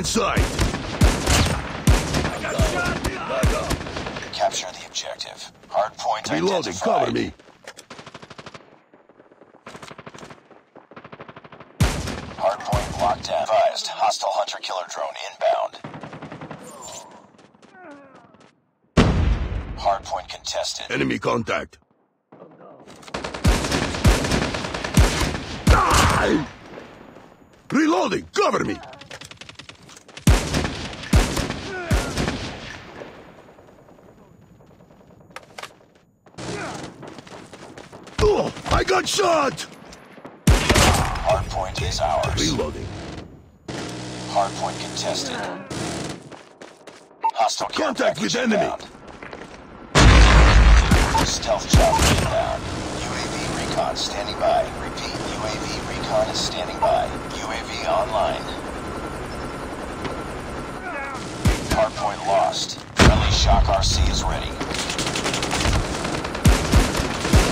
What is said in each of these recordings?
Enemy in sight! Capture the objective. Hardpoint Reloading, identified. cover me. Hardpoint locked down. Advised. Hostile hunter-killer drone inbound. Hardpoint contested. Enemy contact. Die! Reloading, cover me! I got shot! Hardpoint is ours. Reloading. Hardpoint contested. Hostile Contact with enemy. inbound. Stealth chopper inbound. UAV recon standing by. Repeat, UAV recon is standing by. UAV online. Hardpoint lost. Friendly shock RC is ready.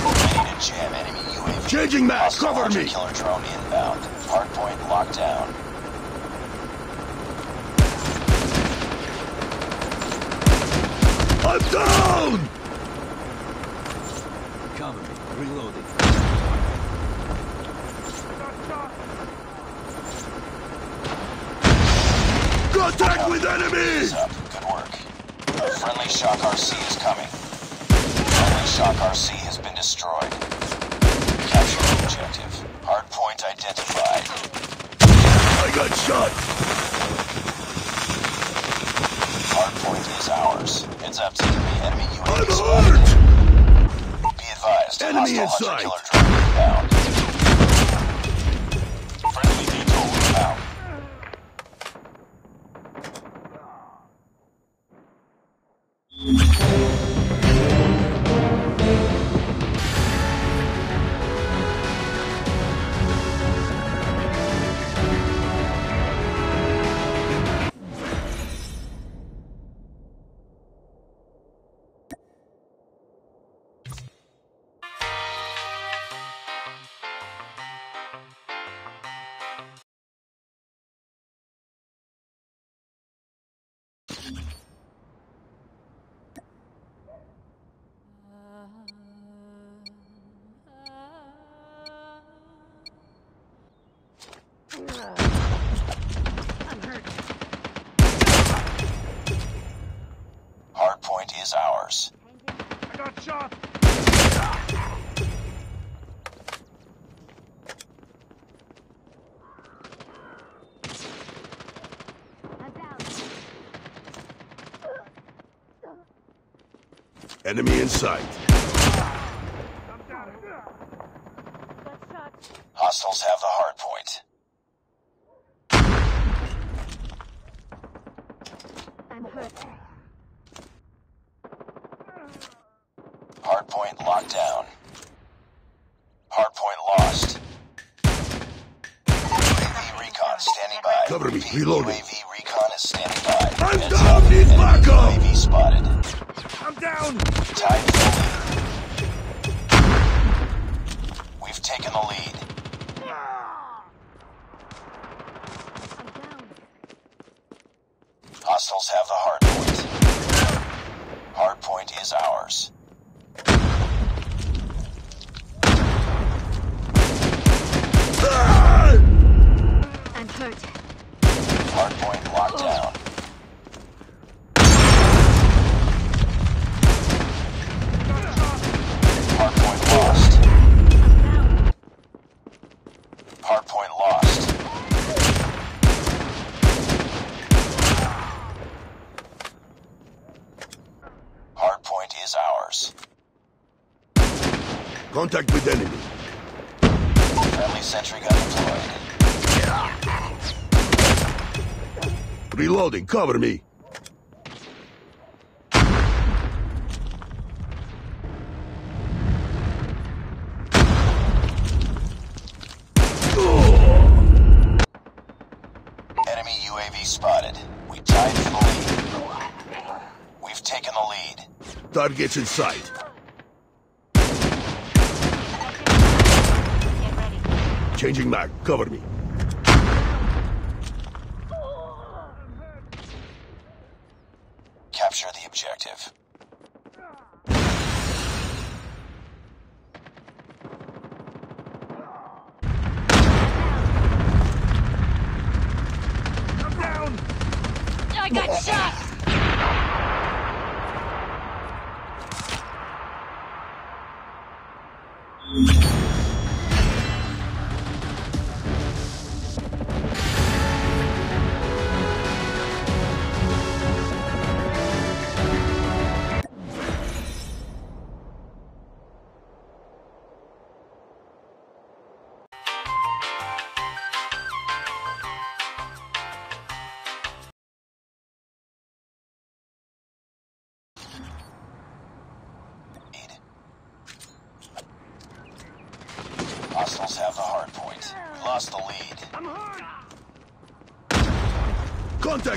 Ready to jam enemy UAV. Changing mag, Hostile cover me! killer drone inbound. Hardpoint locked down. I'm down! Cover me. Reloading. Contact with enemy! Good work. Friendly Shock RC is coming. Friendly Shock RC has been destroyed. The objective. Hardpoint identified. I got shot! Hardpoint is ours. Heads up, team. Enemy I'm UAV spotted. Be advised. Enemy hostile sight. hunter killer drone inbound. Hardpoint is ours. I got shot! Enemy in sight. Hostiles have the hardpoint. I'm hurt. Hardpoint locked down. Hardpoint lost. UAV recon standing by. Cover me, reloading. UAV recon is standing by. I'm Heads down, up, need enemy backup. UAV spotted. I'm down! Tied for the lead. We've taken the lead. I'm down. Hostiles have the hardpoint. Hardpoint is ours. I'm. Hardpoint locked down. Hardpoint lost. Hardpoint lost. Hardpoint is ours. Contact with enemy. Friendly sentry gun deployed. reloading. Cover me. Enemy UAV spotted. We tied for the lead. We've taken the lead. Targets in sight. Changing mag. Cover me. Capture the objective. I'm down! I got shot!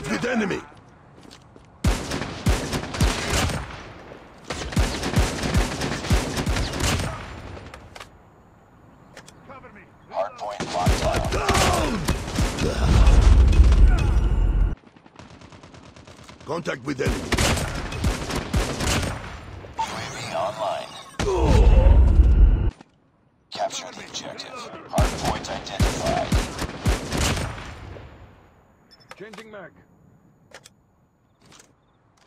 Contact with enemy. Cover me! Hard point locked down. Down! Contact with enemy. UAV online. Capture the objective. Hard point identified. Changing mag.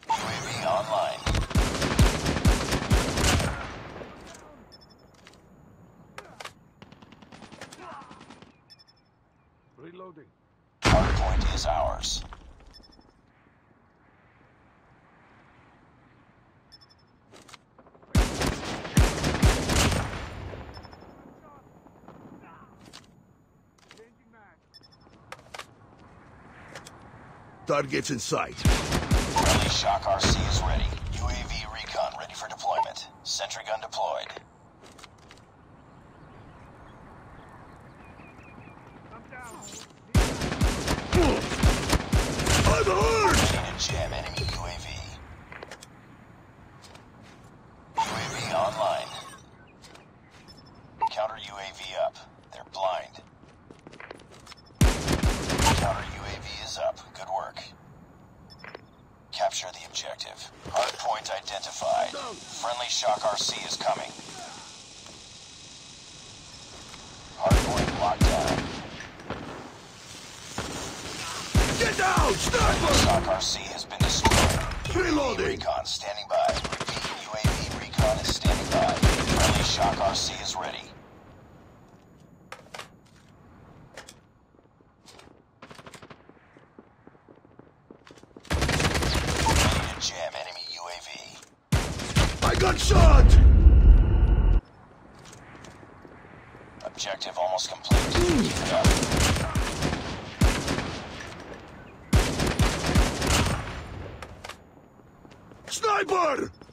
UAV online. Reloading. Hard point is ours. Changing mag. Targets in sight. Friendly Shock RC is ready. UAV recon ready for deployment. Sentry gun deployed. I'm down! I'm hurt! Ready to jam enemy UAV. UAV online. Counter UAV up. They're blind. Counter UAV is up. Good work. Capture the objective. Hard point identified. Friendly Shock RC is coming. Hard point locked down. Down! Sniper! Shock RC has been destroyed. Reloading. Recon standing by. Repeat, UAV recon is standing by. Friendly Shock RC is ready. Jam enemy UAV. I got shot! Objective almost complete. Keep it up. Sniper!